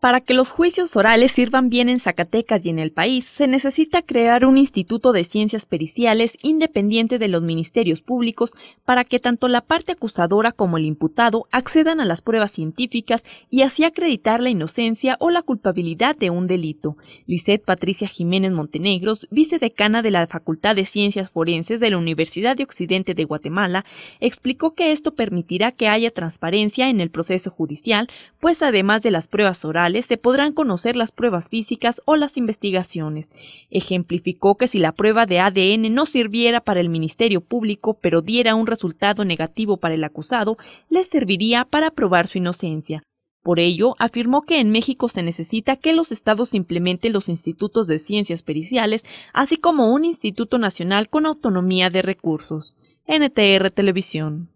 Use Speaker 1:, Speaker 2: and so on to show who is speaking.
Speaker 1: Para que los juicios orales sirvan bien en Zacatecas y en el país, se necesita crear un instituto de ciencias periciales independiente de los ministerios públicos para que tanto la parte acusadora como el imputado accedan a las pruebas científicas y así acreditar la inocencia o la culpabilidad de un delito. Lisette Patricia Jiménez Montenegros, vicedecana de la Facultad de Ciencias Forenses de la Universidad de Occidente de Guatemala, explicó que esto permitirá que haya transparencia en el proceso judicial, pues además de las pruebas orales, se podrán conocer las pruebas físicas o las investigaciones. Ejemplificó que si la prueba de ADN no sirviera para el Ministerio Público, pero diera un resultado negativo para el acusado, le serviría para probar su inocencia. Por ello, afirmó que en México se necesita que los estados implementen los institutos de ciencias periciales, así como un instituto nacional con autonomía de recursos. NTR Televisión.